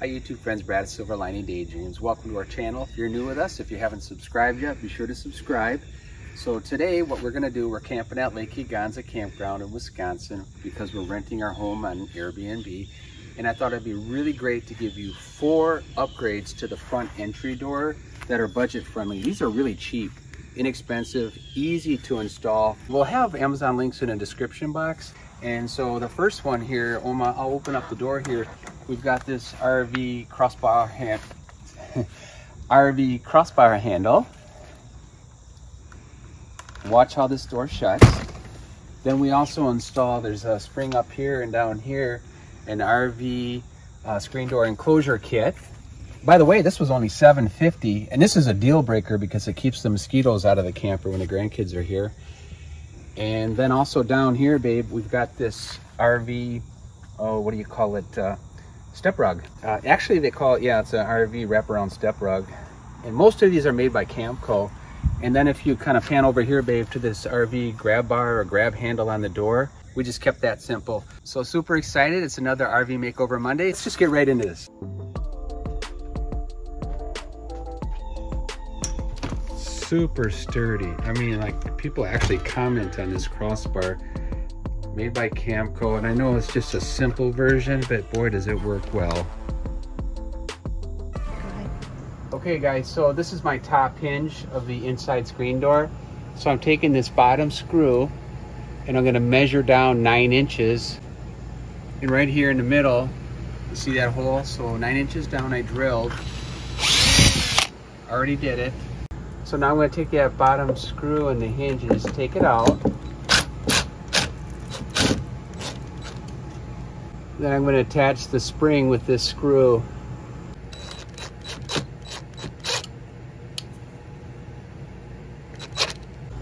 Hi YouTube friends, Brad of Silver Lining Daydreams. Welcome to our channel. If you're new with us, if you haven't subscribed yet, be sure to subscribe. So today what we're gonna do, we're camping at Lake Kegonsa Campground in Wisconsin because we're renting our home on Airbnb. And I thought it'd be really great to give you four upgrades to the front entry door that are budget friendly. These are really cheap, inexpensive, easy to install. We'll have Amazon links in the description box. And so the first one here, Oma, I'll open up the door here. We've got this RV crossbar hand, RV crossbar handle. Watch how this door shuts. Then we also install, there's a spring up here and down here, an RV uh, screen door enclosure kit. By the way, this was only 750 and this is a deal breaker because it keeps the mosquitoes out of the camper when the grandkids are here. And then also down here, babe, we've got this RV, oh, what do you call it? Uh, step rug. Uh, actually, they call it, yeah, it's an RV wraparound step rug. And most of these are made by Camco. And then if you kind of pan over here, babe, to this RV grab bar or grab handle on the door, we just kept that simple. So super excited. It's another RV Makeover Monday. Let's just get right into this. Super sturdy. I mean, like people actually comment on this crossbar made by Camco. And I know it's just a simple version, but boy, does it work well. Okay guys, so this is my top hinge of the inside screen door. So I'm taking this bottom screw and I'm gonna measure down nine inches. And right here in the middle, you see that hole? So nine inches down I drilled. Already did it. So now I'm gonna take that bottom screw and the hinge and just take it out. Then I'm gonna attach the spring with this screw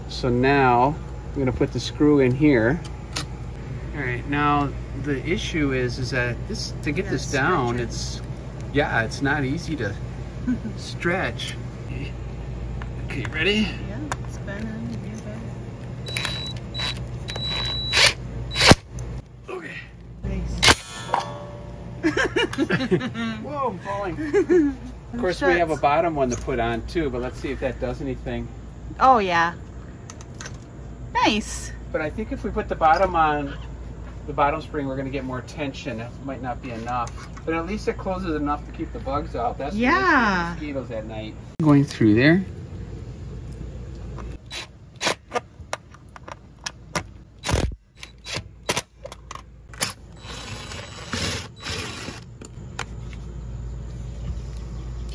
So now I'm gonna put the screw in here. All right, now the issue is is that this to get this down, it. it's yeah, it's not easy to stretch. Okay, ready? Yeah, spinning, Okay. Nice. Whoa, I'm falling. Of course, we have a bottom one to put on too, but let's see if that does anything. Oh yeah. Nice. But I think if we put the bottom on, the bottom spring, we're going to get more tension. It might not be enough. But at least it closes enough to keep the bugs out. That's yeah. mosquitoes at night. Going through there.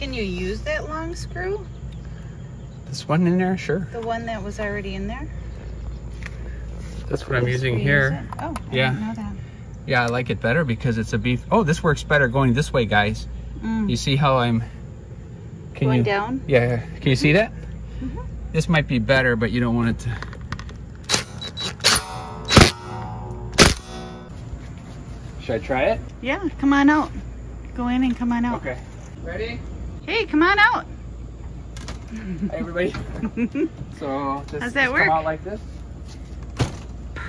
Can you use that long screw? This one in there? Sure. The one that was already in there? That's what I'm using here. Oh, I yeah. Yeah, I like it better because it's a beef. Oh, this works better going this way, guys. Mm. You see how I'm... Can going you, down? Yeah, can you see that? Mm -hmm. This might be better, but you don't want it to... Should I try it? Yeah, come on out. Go in and come on out. Okay. Ready? Hey, come on out. Hey, everybody. so, this, How's that work? come out like this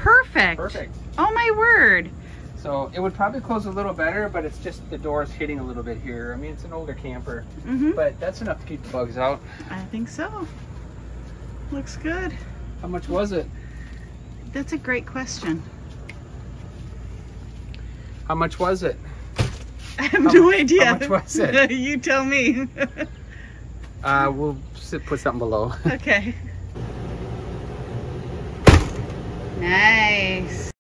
perfect. Perfect. Oh my word. So it would probably close a little better, but it's just the door's hitting a little bit here. I mean, it's an older camper, mm -hmm. but that's enough to keep the bugs out. I think so. Looks good. How much was it? That's a great question. How much was it? I have how, no idea. How much was it? you tell me. uh, we'll put something below. Okay. Nice.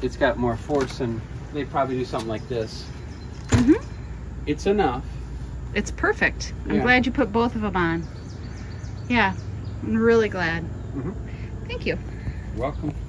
It's got more force and they probably do something like this. Mm hmm It's enough. It's perfect. I'm yeah. glad you put both of them on. Yeah, I'm really glad. Mm -hmm. Thank you. You're Welcome